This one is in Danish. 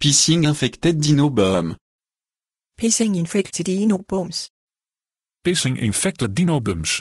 Pissing infected dinobum. Pissing infected dinobums. Pissing infected dinobums.